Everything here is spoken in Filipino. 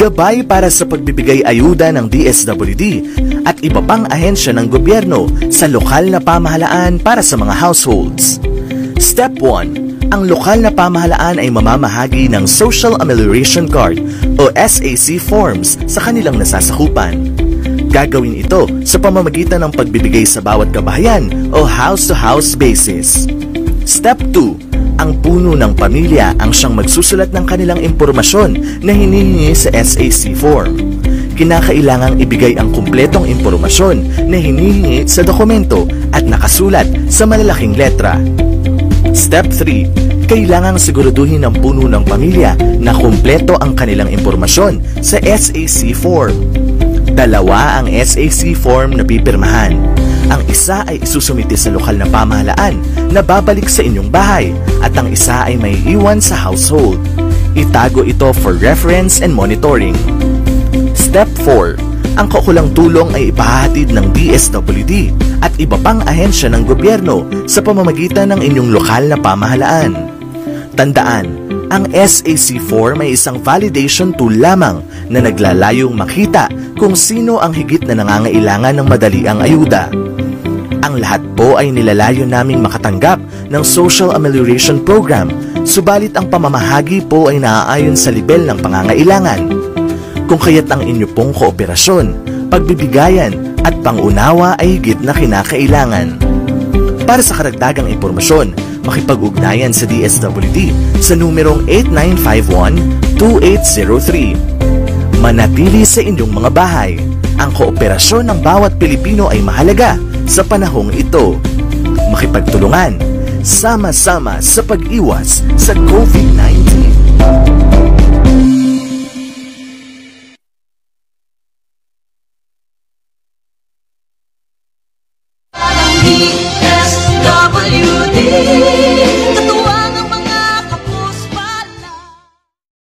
gabay para sa pagbibigay ayuda ng DSWD at iba pang ahensya ng gobyerno sa lokal na pamahalaan para sa mga households. Step 1. Ang lokal na pamahalaan ay mamamahagi ng Social Amelioration Card o SAC forms sa kanilang nasasakupan. Gagawin ito sa pamamagitan ng pagbibigay sa bawat kabahayan o house-to-house basis. Step 2. Ang puno ng pamilya ang siyang magsusulat ng kanilang impormasyon na hinihingi sa SAC form. Kinakailangang ibigay ang kumpletong impormasyon na hinihingi sa dokumento at nakasulat sa malalaking letra. Step 3. Kailangang siguraduhin ng puno ng pamilya na kumpleto ang kanilang impormasyon sa SAC form. Dalawa ang SAC form na pipirmahan. Ang isa ay isusumite sa lokal na pamahalaan na babalik sa inyong bahay at ang isa ay may iwan sa household. Itago ito for reference and monitoring. Step 4. Ang kukulang tulong ay ipahatid ng DSWD at iba pang ahensya ng gobyerno sa pamamagitan ng inyong lokal na pamahalaan. Tandaan, ang SAC form ay isang validation tool lamang na naglalayong makita kung sino ang higit na nangangailangan ng madaliang ayuda. Ang lahat po ay nilalayo naming makatanggap ng Social Amelioration Program, subalit ang pamamahagi po ay naaayon sa level ng pangangailangan. Kung kaya't ang inyo pong kooperasyon, pagbibigayan at pangunawa ay higit na kinakailangan. Para sa karagdagang impormasyon, makipag-ugnayan sa DSWD sa numerong 8951-2803. Manatili sa inyong mga bahay. Ang kooperasyon ng bawat Pilipino ay mahalaga sa panahong ito. Makipagtulungan, sama-sama sa pag-iwas sa COVID-19. DSWD